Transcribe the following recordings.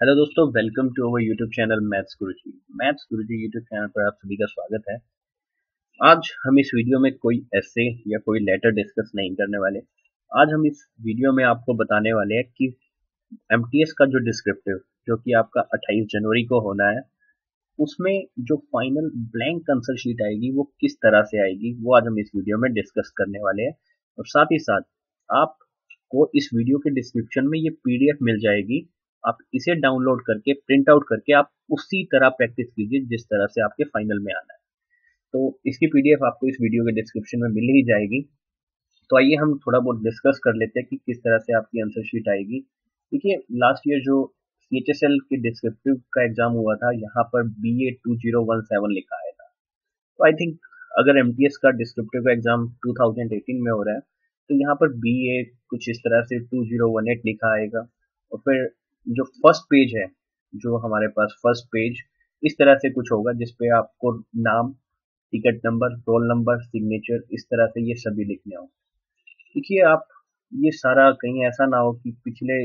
Hello दोस्तों welcome to our YouTube channel maths Guruji maths Guruji YouTube channel पर आप सभी का स्वागत है। आज हम इस वीडियो में कोई ऐसे या कोई लेटर डिस्कस नहीं करने वाले। आज हम इस वीडियो में आपको बताने वाले हैं कि एमटीएस का जो डिस्क्रिप्टिव जो कि आपका 28 जनवरी को होना है, उसमें जो फाइनल ब्लैंक आंसर शीट आएगी, वो किस तरह से आएगी, वो आज हम इस वीडियो में डिस्कस करने वाले हैं। और साथ ही साथ, आपको इस वीडियो के डिस्क्रिप्शन में ये पीडीएफ मिल जाएगी। आप इसे डाउनलोड करके प्रिंट आउट करके आप उसी तरह प्रैक्टिस कीजिए जिस तरह से आपके फाइनल में आना है। तो इसकी पीडीएफ आपको इस वीडियो के डिस्क्रिप्शन में मिल ही जाएगी। तो आइए हम थोड़ा बहुत डिस्कस कर लेते हैं कि किस तरह से आपकी आंसर शीट आएगी। देखिए लास्ट ईयर जो सी एच एस एल के डिस्क्रिप्टिव का एग्ज़ाम हुआ था, यहाँ पर B A two zero one seven लिखा आया था। तो आई थिंक अगर एम टी एस का डिस्क्रिप्टिव का एग्ज़ाम 2018 में हो रहा है तो यहाँ पर बी ए कुछ इस तरह से टू ज़ीरो वन एट लिखा आएगा। और फिर जो फ़र्स्ट पेज है, जो हमारे पास फ़र्स्ट पेज इस तरह से कुछ होगा जिसपे आपको नाम ticket number roll number signature इस तरह से ये सभी लिखने हो। देखिए, आप ये सारा कहीं ऐसा ना हो कि पिछले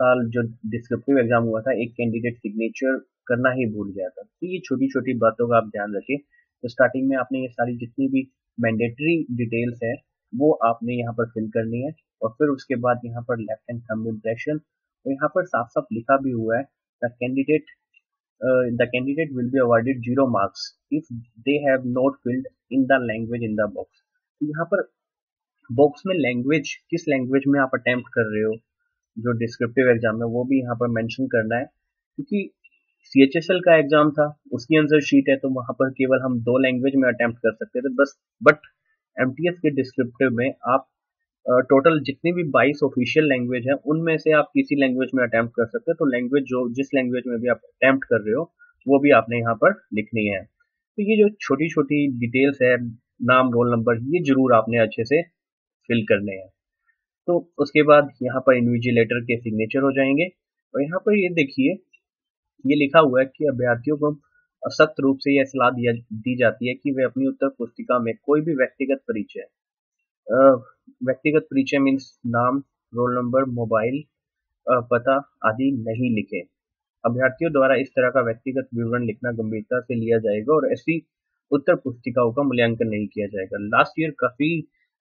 साल जो डिस्क्रिप्टिव एग्ज़ाम हुआ था, एक कैंडिडेट सिग्नेचर करना ही भूल गया था। तो ये छोटी छोटी बातों का आप ध्यान रखिए। तो स्टार्टिंग में आपने ये सारी जितनी भी मैंडेटरी डिटेल्स है, वो आपने यहाँ पर फिल करनी है और फिर उसके बाद यहाँ पर लेफ़्ट हैंड थंब इम्प्रेशन यहाँ पर साफ़ साफ़ लिखा भी हुआ है the candidate the candidate will be awarded zero marks if they have not filled in the language in the box यहाँ पर बॉक्स में लैंग्वेज किस लैंग्वेज में आप अटेम्प्ट कर रहे हो, जो डिस्क्रिप्टिव एग्ज़ाम है, वो भी यहाँ पर मेंशन करना है। क्योंकि सी एच एस एल का एग्ज़ाम था, उसकी आंसर शीट है तो वहाँ पर केवल हम दो लैंग्वेज में अटेम्प्ट कर सकते थे, बस बट एम टी के डिस्क्रिप्टिव में आप टोटल जितनी भी 22 ऑफिशियल लैंग्वेज है, उनमें से आप किसी लैंग्वेज में अटैम्प्ट कर सकते हैं। तो लैंग्वेज जो, जिस लैंग्वेज में भी आप अटेम्प्ट कर रहे हो, वो भी आपने यहाँ पर लिखनी है। तो ये जो छोटी छोटी डिटेल्स है, नाम रोल नंबर ये ज़रूर आपने अच्छे से फिल करने हैं। तो उसके बाद यहाँ पर इन्विजिलेटर के सिग्नेचर हो जाएँगे। और यहाँ पर ये देखिए, ये लिखा हुआ है कि अभ्यर्थियों को सख्त रूप से यह सलाह दिया, दी जाती है कि वे अपनी उत्तर पुस्तिका में कोई भी व्यक्तिगत परिचय व्यक्तिगत परिचय मीन्स नाम रोल नंबर मोबाइल पता आदि नहीं लिखे। अभ्यर्थियों द्वारा इस तरह का व्यक्तिगत विवरण लिखना गंभीरता से लिया जाएगा और ऐसी उत्तर पुस्तिकाओं का मूल्यांकन नहीं किया जाएगा। लास्ट ईयर काफ़ी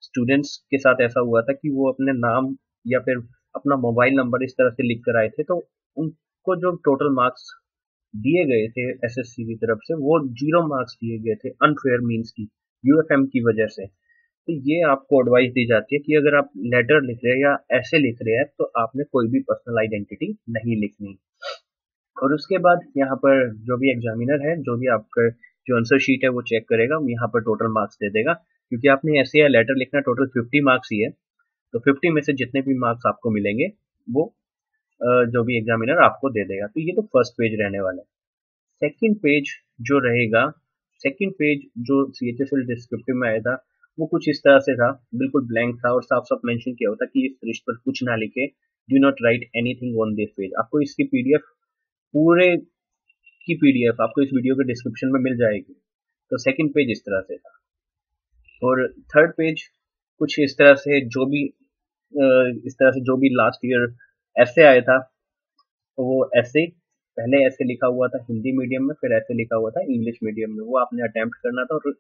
स्टूडेंट्स के साथ ऐसा हुआ था कि वो अपने नाम या फिर अपना मोबाइल नंबर इस तरह से लिख कर आए थे तो उनको जो टोटल मार्क्स दिए गए थे एसएससी की तरफ़ से, वो ज़ीरो मार्क्स दिए गए थे अनफेयर मीन्स की यूएफएम की वजह से। तो ये आपको एडवाइस दी जाती है कि अगर आप लेटर लिख रहे हैं या ऐसे लिख रहे हैं तो आपने कोई भी पर्सनल आइडेंटिटी नहीं लिखनी। और उसके बाद यहाँ पर जो भी एग्जामिनर है, जो भी आपका जो आंसर शीट है, वो चेक करेगा यहाँ पर टोटल मार्क्स दे देगा। क्योंकि आपने ऐसे या लेटर लिखना टोटल फिफ्टी मार्क्स ही है तो फिफ्टी में से जितने भी मार्क्स आपको मिलेंगे, वो जो भी एग्जामिनर आपको दे देगा। तो ये तो फ़र्स्ट पेज रहने वाला है। सेकेंड पेज जो रहेगा सेकेंड पेज जो C H S L descriptive में आया था वो कुछ इस तरह से था, बिल्कुल ब्लैंक था और साफ़ साफ़ मेंशन किया होता कि इस पृष्ठ पर कुछ ना लिखे do not write anything on this page आपको इसकी पीडीएफ पूरे की पीडीएफ आपको इस वीडियो के डिस्क्रिप्शन में मिल जाएगी। तो सेकंड पेज इस तरह से था। और थर्ड पेज कुछ इस तरह से जो भी इस तरह से जो भी लास्ट ईयर ऐसे आया था तो वो ऐसे पहले ऐसे लिखा हुआ था हिंदी मीडियम में, फिर ऐसे लिखा हुआ था इंग्लिश मीडियम में। वो आपने अटेम्प्ट करना था और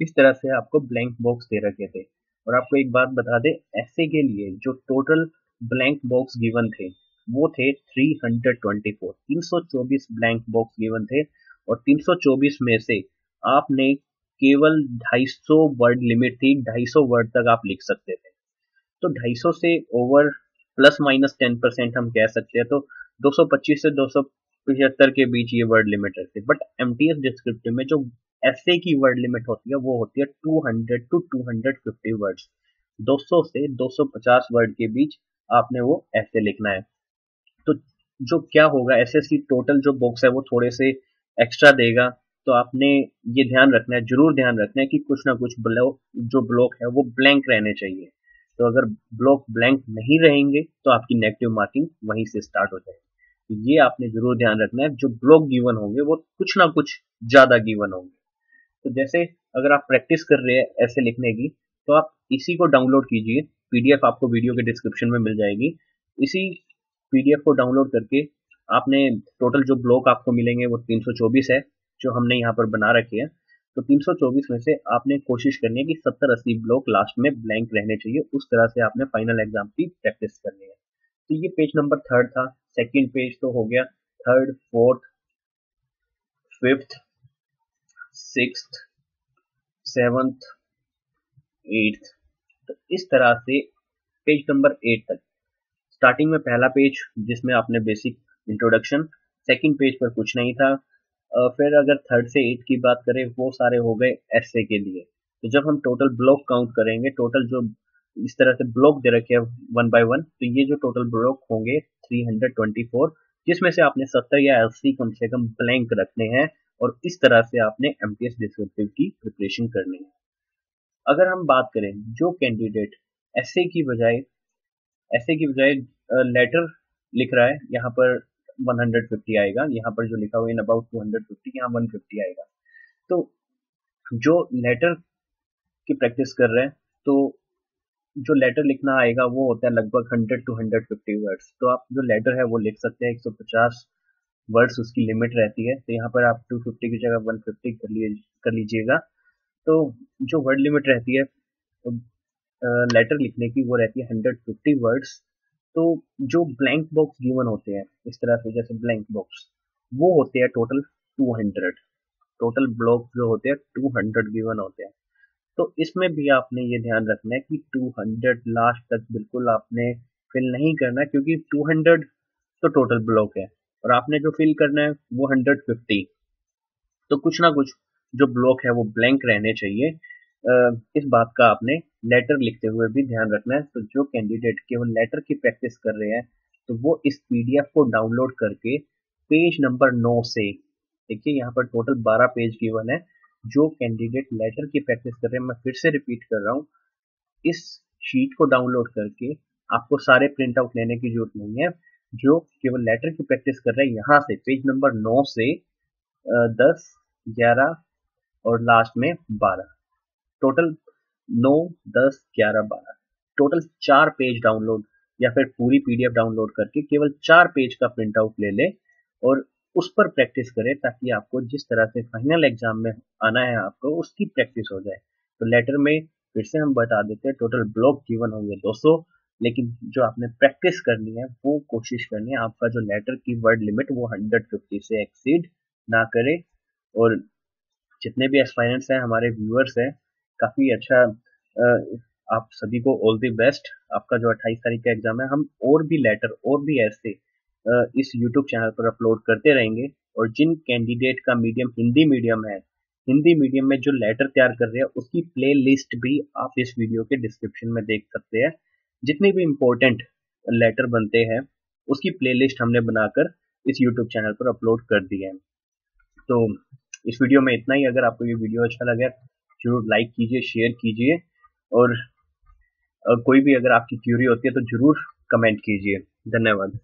इस तरह से आपको ब्लैंक बॉक्स दे रखे थे? और आपको एक बात बता दें, ऐसे के लिए जो टोटल ब्लैंक बॉक्स गिवन थे, वो थे 324 324 ब्लैंक बॉक्स गिवन थे और 324 में से आपने केवल 250 वर्ड लिमिट थी 250 वर्ड तक आप लिख सकते थे। तो 250 से ओवर प्लस माइनस 10 परसेंट हम कह सकते हैं तो 225 से 275 के बीच ये वर्ड लिमिट रखते बट एम डिस्क्रिप्टिव में जो ऐसे की वर्ड लिमिट होती है, वो होती है 200 टू 250 वर्ड्स 200 से 250 वर्ड के बीच आपने वो ऐसे लिखना है। तो जो क्या होगा एसएससी टोटल जो बॉक्स है, वो थोड़े से एक्स्ट्रा देगा। तो आपने ये ध्यान रखना है, ज़रूर ध्यान रखना है कि कुछ ना कुछ ब्लॉक जो ब्लॉक है, वो ब्लैंक रहने चाहिए। तो अगर ब्लॉक ब्लैंक नहीं रहेंगे तो आपकी नेगेटिव मार्किंग वहीं से स्टार्ट हो जाएगी। तो ये आपने ज़रूर ध्यान रखना है, जो ब्लॉक गिवन होंगे, वो कुछ ना कुछ ज़्यादा गिवन होंगे। तो जैसे अगर आप प्रैक्टिस कर रहे हैं ऐसे लिखने की तो आप इसी को डाउनलोड कीजिए पीडीएफ आपको वीडियो के डिस्क्रिप्शन में मिल जाएगी। इसी पीडीएफ को डाउनलोड करके आपने टोटल जो ब्लॉक आपको मिलेंगे, वो 324 है, जो हमने यहाँ पर बना रखे हैं। तो 324 में से आपने कोशिश करनी है कि 70-80 ब्लॉक लास्ट में ब्लैंक रहने चाहिए, उस तरह से आपने फाइनल एग्ज़ाम की प्रैक्टिस करनी है। तो ये पेज नंबर थर्ड था। सेकंड पेज तो हो गया third fourth fifth six seventh eighth तो इस तरह से पेज नंबर एट तक। स्टार्टिंग में पहला पेज जिसमें आपने बेसिक इंट्रोडक्शन सेकंड पेज पर कुछ नहीं था। फिर अगर थर्ड से एट की बात करें, वो सारे हो गए एसए के लिए। तो जब हम टोटल ब्लॉक काउंट करेंगे टोटल जो इस तरह से ब्लॉक दे रखे हैं वन बाय वन तो ये जो टोटल ब्लॉक होंगे 324 जिसमें से आपने 70 या 80 कम से कम ब्लैंक रखने हैं और इस तरह से आपने एम टी की प्रिपरेशन करनी है। अगर हम बात करें जो कैंडिडेट ऐसे की बजाय ऐसे की बजाय लेटर लिख रहा है, यहाँ पर 150 आएगा, यहाँ पर जो लिखा हुआ इन अबाउट 250 यहाँ 150 आएगा। तो जो लेटर की प्रैक्टिस कर रहे हैं तो जो लेटर लिखना आएगा वो होता है लगभग 100 टू 150 वर्ड्स तो आप जो लेटर है वो लिख सकते हैं 150 वर्ड्स उसकी लिमिट रहती है। तो यहाँ पर आप 250 की जगह 150 कर लिए, कर लीजिएगा। तो जो वर्ड लिमिट रहती है तो लेटर लिखने की वो रहती है 150 वर्ड्स तो जो ब्लैंक बॉक्स गिवन होते हैं, इस तरह से जैसे ब्लैंक बॉक्स वो होते हैं टोटल 200 टोटल ब्लॉक जो होते हैं 200 गिवन होते हैं। तो इसमें भी आपने ये ध्यान रखना है कि 200 लास्ट तक बिल्कुल आपने फिल नहीं करना क्योंकि 200 तो टोटल ब्लॉक है। और आपने जो फिल करना है, वो 150 तो कुछ ना कुछ जो ब्लॉक है, वो ब्लैंक रहने चाहिए। इस बात का आपने लेटर लिखते हुए भी ध्यान रखना है। तो जो कैंडिडेट केवल लेटर की प्रैक्टिस कर रहे हैं तो वो इस पीडीएफ को डाउनलोड करके पेज नंबर नौ से, देखिए यहाँ पर टोटल बारह पेज गिवन है। जो कैंडिडेट लेटर की प्रैक्टिस कर रहे हैं, मैं फिर से रिपीट कर रहा हूँ। इस शीट को डाउनलोड करके आपको सारे प्रिंट आउट लेने की ज़रूरत नहीं है। जो केवल लेटर की प्रैक्टिस कर रहे हैं, यहाँ से पेज नंबर नौ से दस, ग्यारह और लास्ट में बारह। टोटल नौ, दस, ग्यारह, बारह। टोटल चार पेज डाउनलोड या फिर पूरी पीडीएफ डाउनलोड करके केवल चार पेज का प्रिंट आउट ले ले और उस पर प्रैक्टिस करें ताकि आपको जिस तरह से फाइनल एग्ज़ाम में आना है आपको उसकी प्रैक्टिस हो जाए। तो लेटर में फिर से हम बता देते हैं टोटल ब्लॉक गिवन होंगे 200 लेकिन जो आपने प्रैक्टिस करनी है, वो कोशिश करनी है, आपका जो लेटर की वर्ड लिमिट वो 150 से एक्सीड ना करे। और जितने भी एस्पायरेंट्स हैं, हमारे व्यूअर्स हैं, काफ़ी अच्छा आप सभी को ऑल द बेस्ट आपका जो 28 तारीख का एग्ज़ाम है, हम और भी लेटर और भी ऐसे इस यूट्यूब चैनल पर अपलोड करते रहेंगे। और जिन कैंडिडेट का मीडियम हिंदी मीडियम है, हिंदी मीडियम में जो लेटर तैयार कर रहे हैं, उसकी प्ले लिस्ट भी आप इस वीडियो के डिस्क्रिप्शन में देख सकते हैं। जितने भी इम्पोर्टेंट लेटर बनते हैं, उसकी प्ले लिस्ट हमने बनाकर इस यूट्यूब चैनल पर अपलोड कर दी है। तो इस वीडियो में इतना ही। अगर आपको ये वीडियो अच्छा लगे, ज़रूर लाइक कीजिए शेयर कीजिए। और कोई भी अगर आपकी क्यूरी होती है तो ज़रूर कमेंट कीजिए। धन्यवाद।